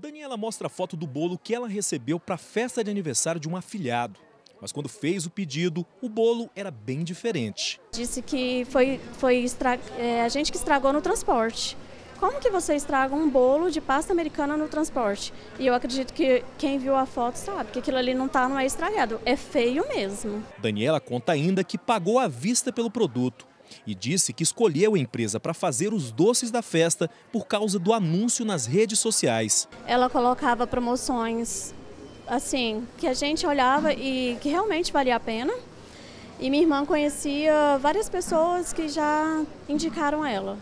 Daniela mostra a foto do bolo que ela recebeu para a festa de aniversário de um afilhado. Mas quando fez o pedido, o bolo era bem diferente. Disse que foi, foi estra... é, a gente que estragou no transporte. Como que você estraga um bolo de pasta americana no transporte? E eu acredito que quem viu a foto sabe que aquilo ali não tá, não é estragado, é feio mesmo. Daniela conta ainda que pagou à vista pelo produto e disse que escolheu a empresa para fazer os doces da festa por causa do anúncio nas redes sociais. Ela colocava promoções assim, que a gente olhava e que realmente valia a pena. E minha irmã conhecia várias pessoas que já indicaram ela.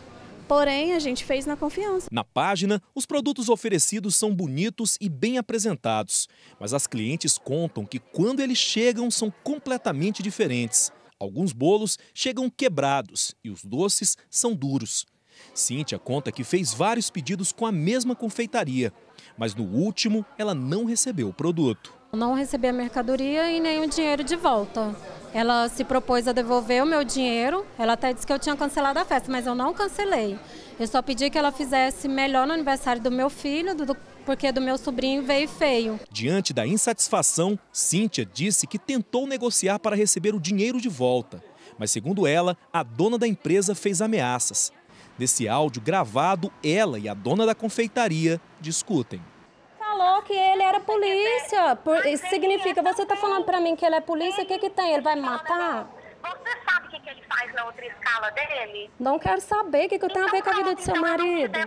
Porém, a gente fez na confiança. Na página, os produtos oferecidos são bonitos e bem apresentados, mas as clientes contam que quando eles chegam são completamente diferentes. Alguns bolos chegam quebrados e os doces são duros. Cíntia conta que fez vários pedidos com a mesma confeitaria, mas no último ela não recebeu o produto. Não recebi a mercadoria e nem o dinheiro de volta. Ela se propôs a devolver o meu dinheiro. Ela até disse que eu tinha cancelado a festa, mas eu não cancelei. Eu só pedi que ela fizesse melhor no aniversário do meu filho, do, porque do meu sobrinho veio feio. Diante da insatisfação, Cíntia disse que tentou negociar para receber o dinheiro de volta. Mas, segundo ela, a dona da empresa fez ameaças. Nesse áudio gravado, ela e a dona da confeitaria discutem falou que ele era polícia. Por, isso significa, você está falando para mim que ele é polícia, o que, que tem? Ele vai me matar? Você sabe o que, que ele faz na outra escala dele? Não quero saber o que, que eu tenho então, a ver com a vida do seu marido.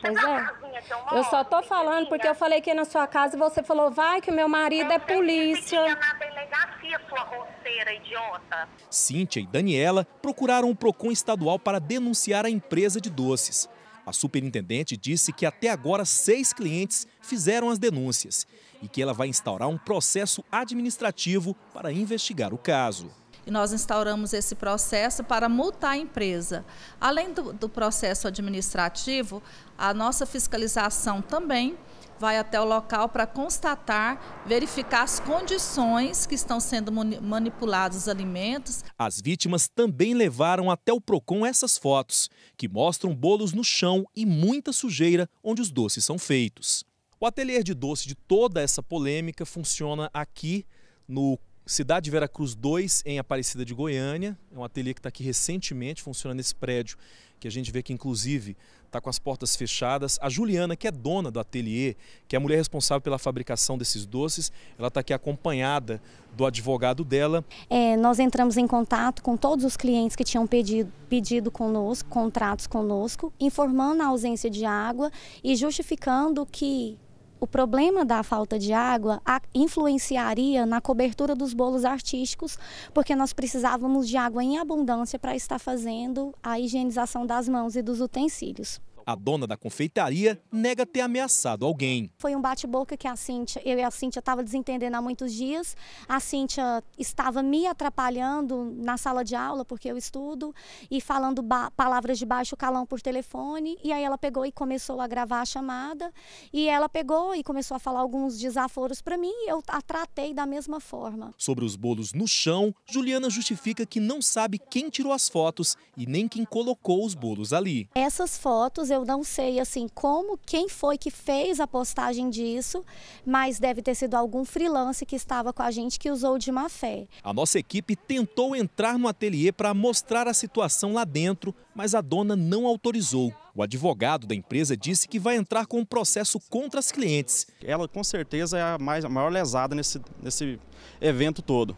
Pois é. Eu só tô falando porque eu falei que na sua casa e você falou, vai que o meu marido é polícia. na delegacia, sua roceira idiota. Cíntia e Daniela procuraram o PROCON estadual para denunciar a empresa de doces. A superintendente disse que até agora seis clientes fizeram as denúncias e que ela vai instaurar um processo administrativo para investigar o caso. E nós instauramos esse processo para multar a empresa. Além do, do processo administrativo, a nossa fiscalização também vai até o local para constatar, verificar as condições que estão sendo manipulados os alimentos. As vítimas também levaram até o Procon essas fotos, que mostram bolos no chão e muita sujeira onde os doces são feitos. O ateliê de doce de toda essa polêmica funciona aqui no Cidade Vera Cruz 2, em Aparecida de Goiânia. É um ateliê que está aqui recentemente, funciona nesse prédio, que a gente vê que inclusive está com as portas fechadas. A Juliana, que é dona do ateliê, que é a mulher responsável pela fabricação desses doces, ela está aqui acompanhada do advogado dela. É, nós entramos em contato com todos os clientes que tinham pedido, pedido conosco, contratos conosco, informando a ausência de água e justificando que o problema da falta de água influenciaria na cobertura dos bolos artísticos, porque nós precisávamos de água em abundância para estar fazendo a higienização das mãos e dos utensílios. A dona da confeitaria nega ter ameaçado alguém. Foi um bate-boca que a Cíntia, eu e a Cíntia estava desentendendo há muitos dias. A Cíntia estava me atrapalhando na sala de aula, porque eu estudo, e falando palavras de baixo calão por telefone. E aí ela pegou e começou a gravar a chamada. E ela pegou e começou a falar alguns desaforos para mim e eu a tratei da mesma forma. Sobre os bolos no chão, Juliana justifica que não sabe quem tirou as fotos e nem quem colocou os bolos ali. Essas fotos eu não sei assim como, quem foi que fez a postagem disso, mas deve ter sido algum freelance que estava com a gente que usou de má fé. A nossa equipe tentou entrar no ateliê para mostrar a situação lá dentro, mas a dona não autorizou. O advogado da empresa disse que vai entrar com um processo contra as clientes. Ela com certeza é a, mais, a maior lesada nesse, nesse evento todo.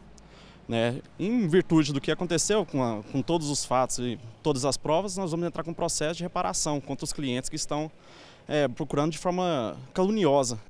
Né? Em virtude do que aconteceu com, a, com todos os fatos e todas as provas, nós vamos entrar com um processo de reparação contra os clientes que estão é, procurando de forma caluniosa